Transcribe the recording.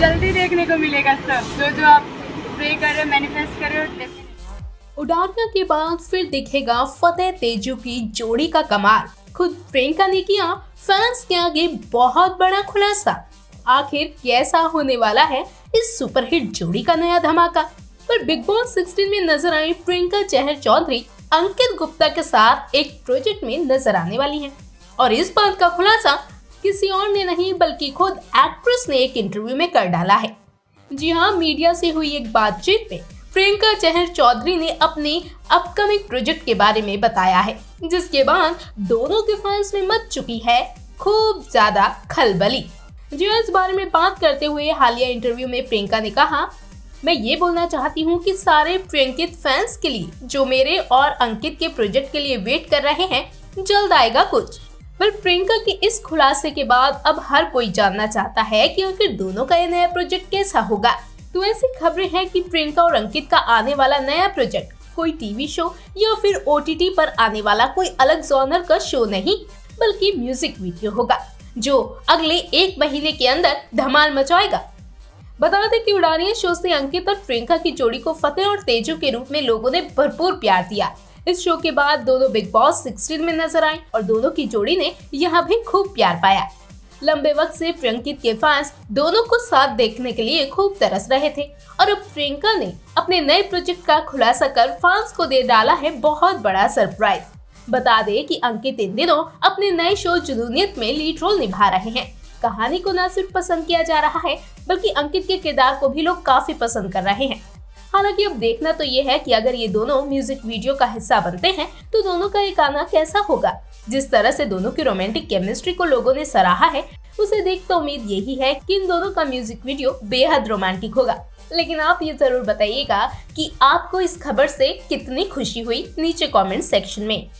जल्दी देखने को मिलेगा सब जो जो आप प्रे कर रहे हो मैनिफेस्ट कर रहे हो उडानिया के बाद फिर दिखेगा फतेह तेजू की जोड़ी का कमाल। खुद प्रियंका ने किया फैंस के आगे बहुत बड़ा खुलासा। आखिर कैसा होने वाला है इस सुपरहिट जोड़ी का नया धमाका? पर बिग बॉस 16 में नज़र आई प्रियंका चहर चौधरी अंकित गुप्ता के साथ एक प्रोजेक्ट में नज़र आने वाली हैं। और इस बात का खुलासा किसी और ने नहीं, बल्कि खुद एक्ट्रेस ने एक इंटरव्यू में कर डाला है। जी हाँ मीडिया से हुई एक बातचीत में प्रियंका चहर चौधरी ने अपने अपकमिंग प्रोजेक्ट के बारे में बताया है, जिसके बाद दोनों के फैंस में मच चुकी है खूब ज़्यादा खलबली। जी हाँ इस बारे में बात करते हुए हालिया इंटरव्यू में प्रियंका ने कहा, मैं ये बोलना चाहती हूँ कि सारे प्रियंकित फैंस के लिए, जो मेरे और अंकित के प्रोजेक्ट के लिए वेट कर रहे हैं, जल्द आएगा कुछ। पर प्रियंका के इस खुलासे के बाद अब हर कोई जानना चाहता है कि आखिर दोनों का ये नया प्रोजेक्ट कैसा होगा। तो ऐसी खबरें हैं कि प्रियंका और अंकित का आने वाला नया प्रोजेक्ट, कोई टीवी शो या फिर ओटीटी पर आने वाला कोई अलग जॉनर का शो नहीं, बल्कि म्यूज़िक वीडियो होगा, जो अगले एक महीने के अंदर धमाल मचाएगा। बता दें कि उड़ानिया शो से अंकित और प्रियंका की जोड़ी को फतेह और तेजू के रूप में लोगों ने भरपूर प्यार दिया। इस शो के बाद दोनों बिग बॉस 16 में नज़र आए और दोनों की जोड़ी ने यहाँ भी खूब प्यार पाया। लंबे वक्त से प्रियंकित के फैंस दोनों को साथ देखने के लिए खूब तरस रहे थे और अब प्रियंका ने अपने नए प्रोजेक्ट का खुलासा कर फैंस को दे डाला है बहुत बड़ा सरप्राइज़ बता दें कि अंकित इन दिनों अपने नए शो जुनूनियत में लीड रोल निभा रहे हैं। कहानी को न सिर्फ़ पसंद किया जा रहा है, बल्कि अंकित के किरदार को भी लोग काफ़ी पसंद कर रहे हैं। हालाँकि अब देखना तो ये है कि अगर ये दोनों म्यूज़िक वीडियो का हिस्सा बनते हैं तो दोनों का ये गाना कैसा होगा? जिस तरह से दोनों की रोमांटिक केमिस्ट्री को लोगों ने सराहा है, उसे देख तो उम्मीद यही है कि इन दोनों का म्यूज़िक वीडियो बेहद रोमांटिक होगा। लेकिन आप ये ज़रूर बताइएगा कि आपको इस खबर से कितनी खुशी हुई नीचे कमेंट सेक्शन में।